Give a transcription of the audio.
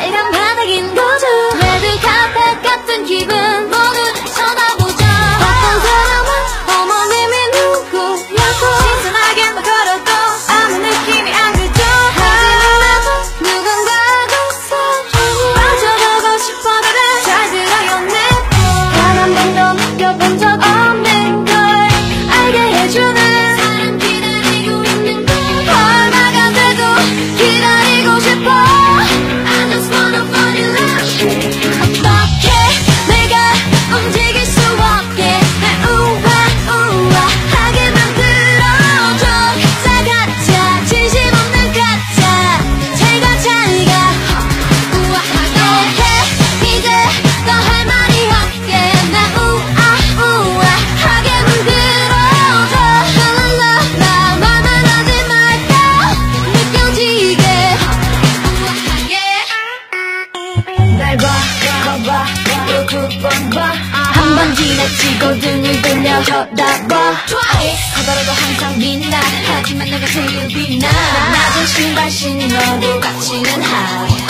빨간 바닥인 거죠. 레드 카펫 같은 기분 모두 쳐다보자 어떤 사람은 어머님이 누구냐고 신선하게 막 걸어도 아무 느낌이 안 들죠. 하지만 누군가하고 사랑에 빠져보고 싶어도 잘 들어요 내단 번도 느껴본 적 없는 우아하게 날 봐, 봐봐, 또두번 봐. 한번 지나치고 등을 돌려 쳐다봐. 하더라도 항상 빛나. 하지만 내가 제일 빛나. 낮은 신발 신어도 high. 머릿속에